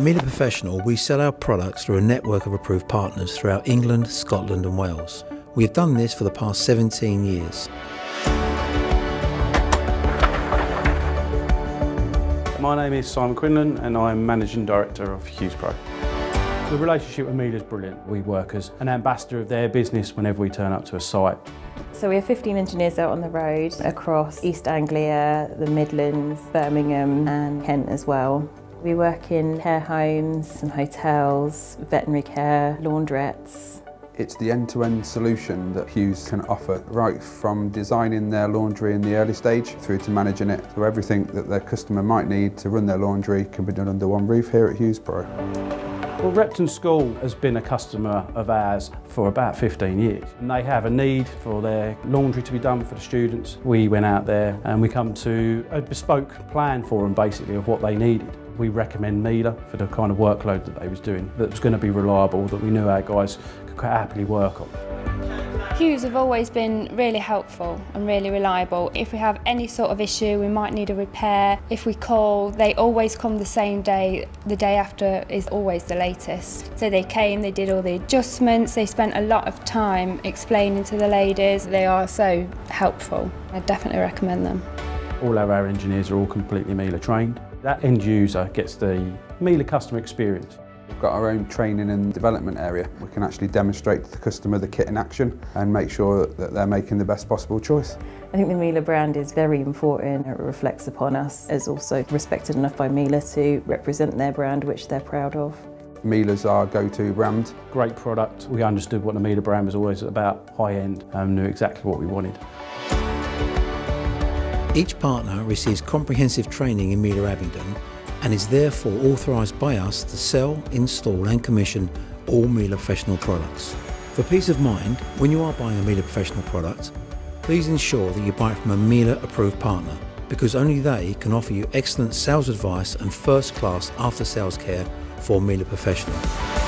At Miele Professional, we sell our products through a network of approved partners throughout England, Scotland, and Wales. We have done this for the past 17 years. My name is Simon Quinlan and I'm Managing Director of Hughes Pro. The relationship with Miele is brilliant. We work as an ambassador of their business whenever we turn up to a site. So we have 15 engineers out on the road across East Anglia, the Midlands, Birmingham and Kent as well. We work in care homes and hotels, veterinary care, laundrettes. It's the end-to-end -end solution that Hughes can offer, right from designing their laundry in the early stage through to managing it. So everything that their customer might need to run their laundry can be done under one roof here at Hughes Pro. Well, Repton School has been a customer of ours for about 15 years. And they have a need for their laundry to be done for the students. We went out there and we come to a bespoke plan for them basically of what they needed. We recommend Miele for the kind of workload that they was doing, that was going to be reliable, that we knew our guys could quite happily work on. Hughes have always been really helpful and really reliable. If we have any sort of issue, we might need a repair. If we call, they always come the same day. The day after is always the latest. So they came, they did all the adjustments, they spent a lot of time explaining to the ladies. They are so helpful. I definitely recommend them. All our engineers are all completely Miele trained. That end user gets the Miele customer experience. We've got our own training and development area. We can actually demonstrate to the customer the kit in action and make sure that they're making the best possible choice. I think the Miele brand is very important. It reflects upon us as also respected enough by Miele to represent their brand, which they're proud of. Miele's our go-to brand. Great product. We understood what the Miele brand was always about, high end, and knew exactly what we wanted. Each partner receives comprehensive training in Miele Abingdon and is therefore authorised by us to sell, install and commission all Miele Professional products. For peace of mind, when you are buying a Miele Professional product, please ensure that you buy it from a Miele approved partner because only they can offer you excellent sales advice and first class after sales care for Miele Professional.